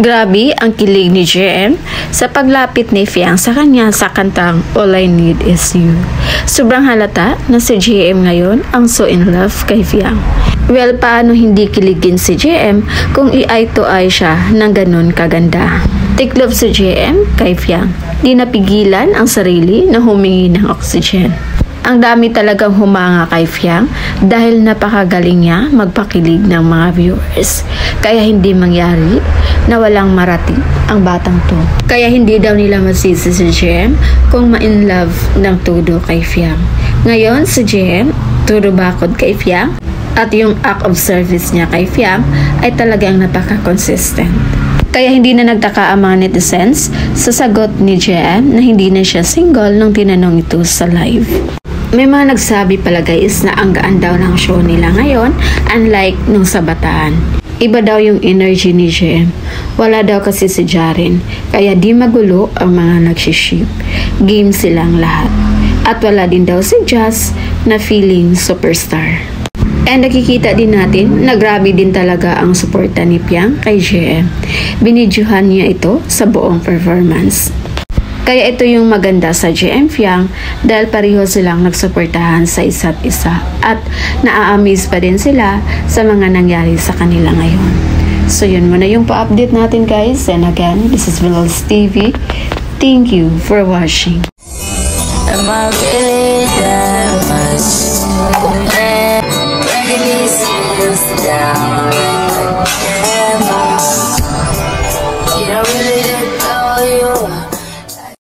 Grabe ang kilig ni JM sa paglapit ni Fiang sa kanya sa kantang All I Need Is You. Sobrang halata na si JM ngayon ang so in love kay Fiang. Well, paano hindi kiligin si JM kung i-eye to eye siya ng ganun kaganda? Tiklop si JM kay Fiang. Di napigilan ang sarili na humingi ng oxygen. Ang dami talagang humanga kay Fiang dahil napakagaling niya magpakilig ng mga viewers. Kaya hindi mangyari na walang marating ang batang to. Kaya hindi daw nila masisi si Jem kung ma-in love ng todo kay Fiang. Ngayon si Jem, todo bakod kay Fiang at yung act of service niya kay Fiang ay talagang napaka-consistent. Kaya hindi na nagtaka ang mga netizens sa sagot ni JM na hindi na siya single nung tinanong ito sa live. May mga nagsabi pala guys na ang gaan daw ng show nila ngayon unlike nung sa bataan. Iba daw yung energy ni JM. Wala daw kasi si Jaren. Kaya di magulo ang mga nagsiship. Game silang lahat. At wala din daw si Jazz na feeling superstar. And nakikita din natin na grabe din talaga ang suporta ni Piang kay JM. Binidyohan niya ito sa buong performance. Kaya ito yung maganda sa GM Fiang dahil pareho silang nagsuportahan sa isa't isa at naa-amaze pa din sila sa mga nangyari sa kanila ngayon. So yun muna yung pa-update natin guys and again, this is Will's TV. Thank you for watching. Am really that much? Breaking down.